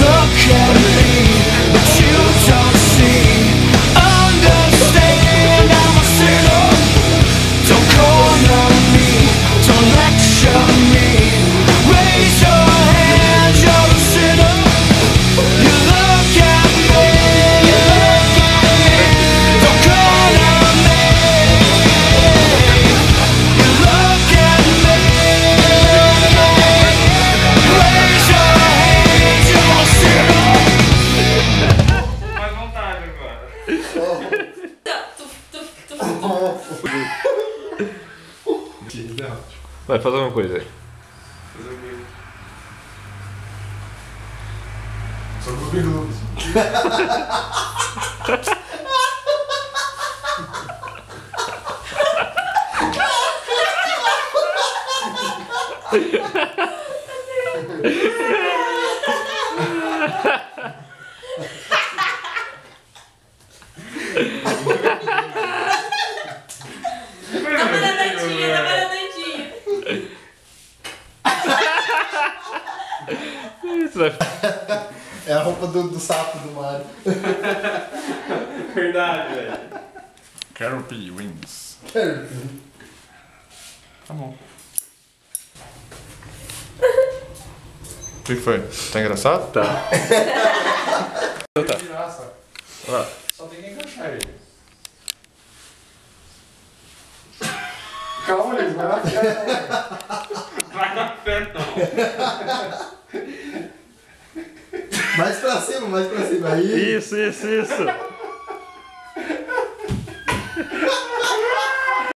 look at me, Vai, faz alguma coisa aí. Só. Tava na noitinha, tava na noitinha. Vai... É a roupa do, do sapo do Mario. Verdade, velho. Caterpie Wings. Quero. Tá bom. O que que foi? Tá engraçado? Tá. Graça. Ó. Só tem que encaixar ele. Calma, Luiz, vai na cara. Vai na fé, não. Mais pra cima, mais pra cima. Aí. Isso, isso, isso.